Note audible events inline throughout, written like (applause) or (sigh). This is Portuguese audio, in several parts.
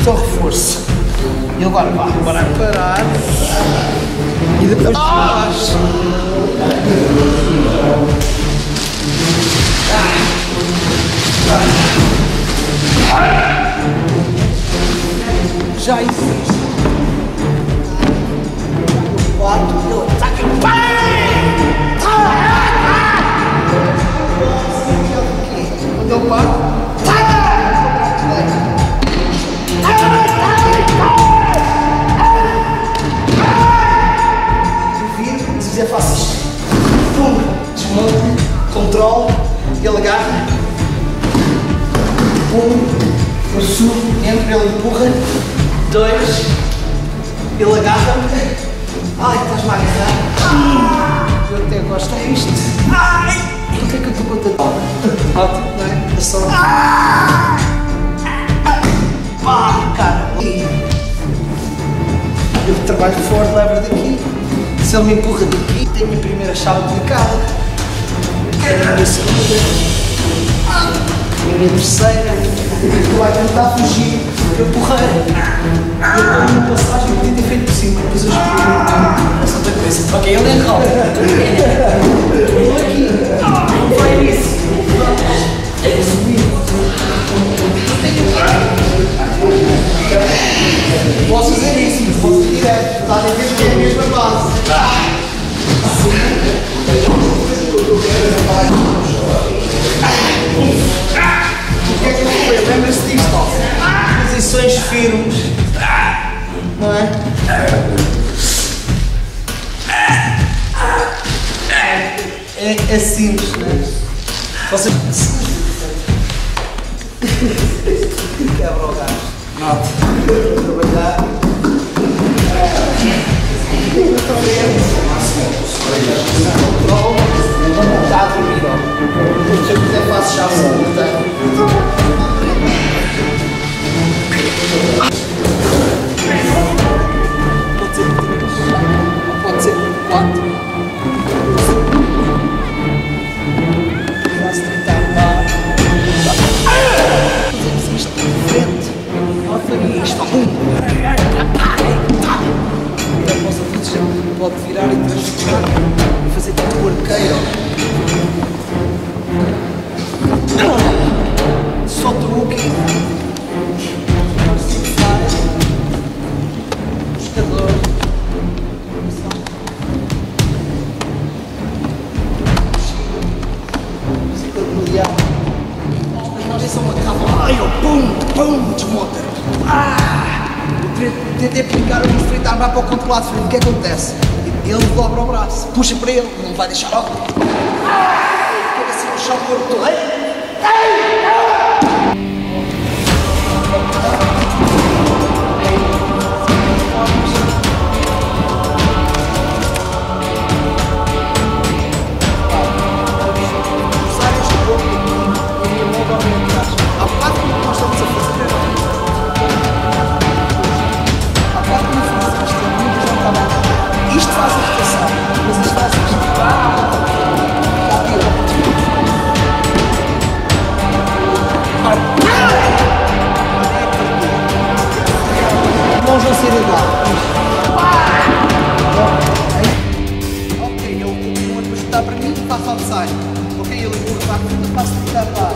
Isto é um reforço. E agora vá, bora parar. E depois desce. Já existe. Quatro, isto. Pum, desmonto, controlo, ele agarra. Um, eu subo, entro, ele empurra. Dois, ele agarra-me. Ai, estás-me a agarrar. Eu até gosto disto. Ai! Por que é que eu estou contente? Ótimo, não é? É só. Pá, cara! Eu trabalho forte, levo daqui. Se ele me empurra daqui, tenho a minha primeira chave aplicada. A minha segunda. A minha terceira. Tu vai tentar fugir. Eu empurrei. Eu estou numa passagem que podia ter feito por cima. Depois eu explico. Essa outra cabeça. Ok, ele enrola. (laughs) Estou aqui. Não foi isso. Eu subi. Posso fazer direto. A ver que é a mesma base. O que é que eu falei? Lembra-se disto, ó. Posições firmes. Não é? É, é simples, não é? Vocês. (laughs) Quebra o gás. Nota. Pode virar e transformar e fazer tipo um arqueiro. O. Mas isso é uma cama. Ai, oh, pum, pum, desmonta. Ah! Tentei aplicar o a armar para o controlado frente. O que acontece? Ele dobra o braço, puxa para ele, não vai deixar logo. Fica assim no chão, corpo todo. Ei! Ok, ele continua está para mim, faço outside. Ok, ele empurra para a frente, faço lá.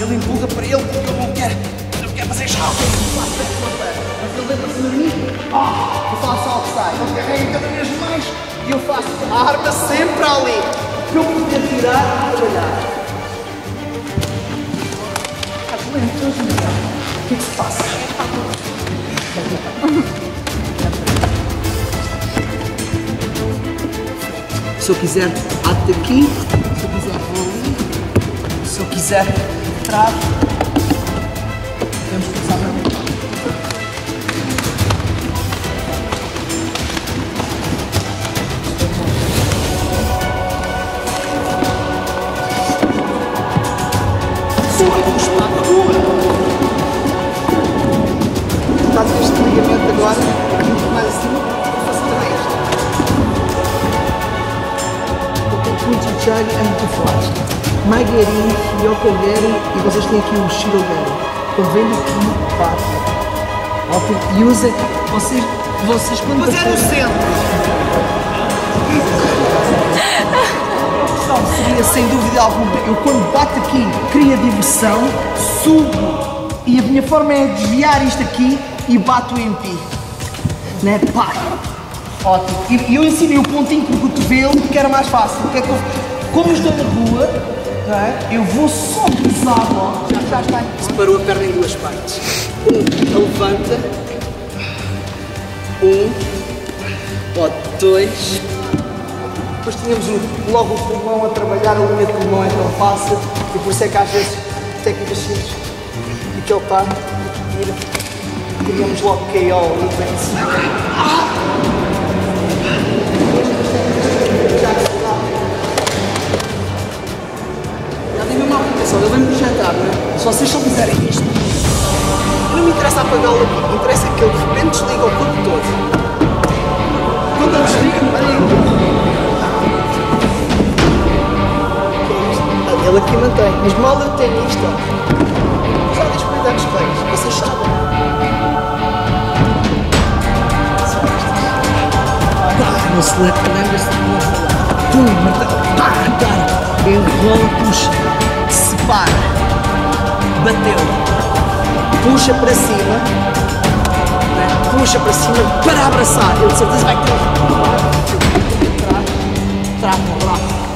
Ele empurra para ele porque eu não quero. Não quero fazer eu faço back back. Mas ele para cima de mim. Eu faço outside. Ele carrega cada vez mais e eu faço a arma sempre ali. Para eu poder tirar e trabalhar. O que é que se passa? (laughs) Se eu quiser, ato aqui. Se eu quiser, ali. Se eu quiser, travo. Temos que começar para mim. A ver este ligamento agora? É muito forte. Magueirinho, Yoko Gary e vocês têm aqui o Shiro Gary. Então vem aqui, bate. Ótimo. E usem, vocês, vocês quando Mas é no centro. Seria sem dúvida alguma. Eu quando bato aqui, crio diversão, subo e a minha forma é desviar isto aqui e bato em ti. Né? Pá! Ótimo. E eu ensinei o pontinho com o cotovelo porque era mais fácil. Porque é que eu, como eu estou na rua, é? eu vou só ó. Já, já está. Separou a perna em duas partes. Um, levanta. Um, ó, dois. Depois tínhamos o- logo o pulmão a trabalhar, a linha de pulmão é tão fácil e por isso é que às vezes técnicas simples e que ele está a ir, criamos logo KO e vence. Já aplicação, ele vem projetar, não é? Se vocês só fizerem isto, não me interessa apagá-lo aqui, interessa que ele de repente desliga o corpo todo. Quando ele desliga, olha é Ele aqui mantém, mas mal eu tenho isto, já deixo cuidar dos reis, vocês sabem. Não se lembra, lembra-se de não falar. Pum, martelo, pá, cara, enrola, far, bateu, puxa para cima, né? puxa para cima para abraçar. Ele de certeza vai ter. trava, trava.